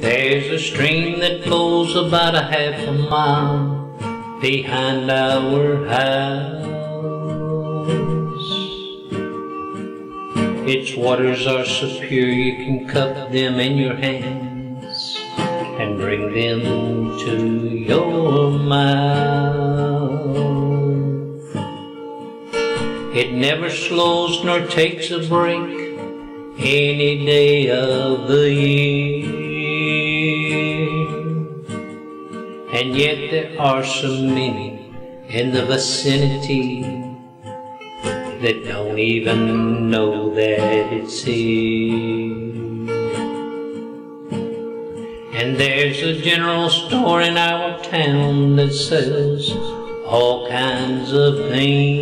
There's a stream that flows about a half a mile behind our house. Its waters are so pure you can cup them in your hands and bring them to your mouth. It never slows nor takes a break any day of the year. And yet there are so many in the vicinity that don't even know that it's here. And there's a general store in our town that sells all kinds of things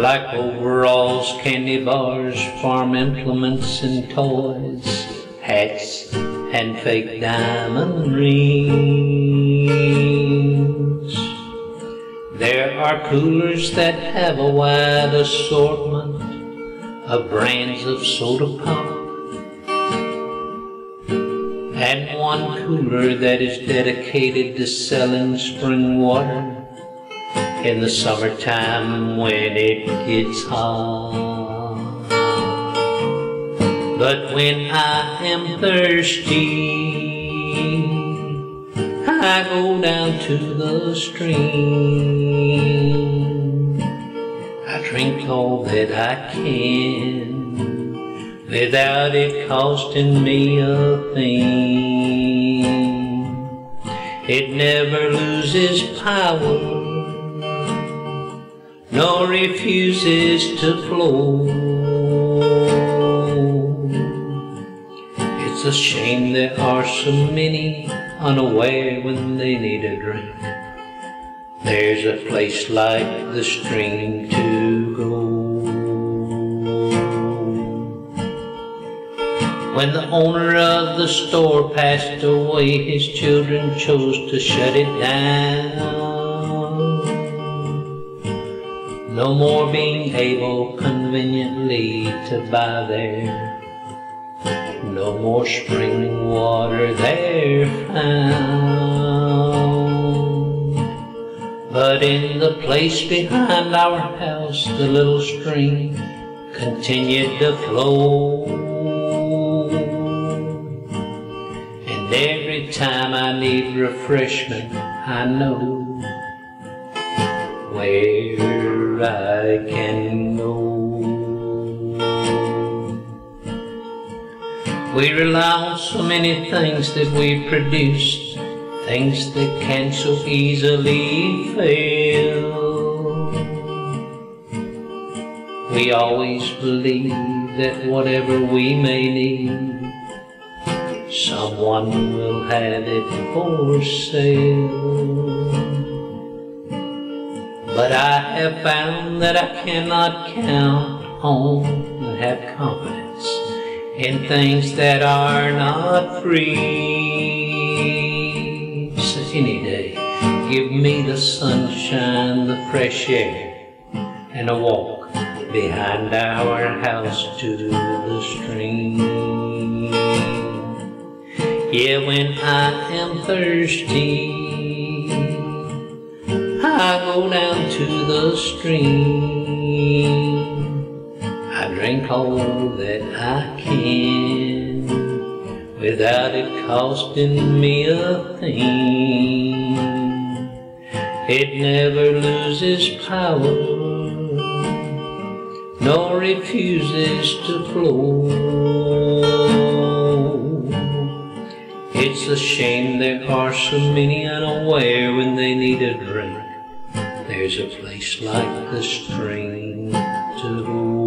like overalls, candy bars, farm implements and toys, hats and fake diamond rings. There are coolers that have a wide assortment of brands of soda pop and one cooler that is dedicated to selling spring water in the summertime when it gets hot. But when I am thirsty, I go down to the stream. I drink all that I can without it costing me a thing. It never loses power, nor refuses to flow. It's a shame there are so many unaware when they need a drink. There's a place like the stream to go. When the owner of the store passed away, his children chose to shut it down. No more being able conveniently to buy there. No more spring water there found. But in the place behind our house, the little stream continued to flow. And every time I need refreshment, I know where I can We rely on so many things that we produce, things that can so easily fail. We always believe that whatever we may need, someone will have it for sale. But I have found that I cannot count on and have confidence in things that are not free. So any day, give me the sunshine, the fresh air, and a walk behind our house to the stream. Yeah, when I am thirsty, I go down to the stream. All that I can without it costing me a thing. It never loses power, nor refuses to flow. It's a shame there are so many unaware when they need a drink. There's a place like the stream to go.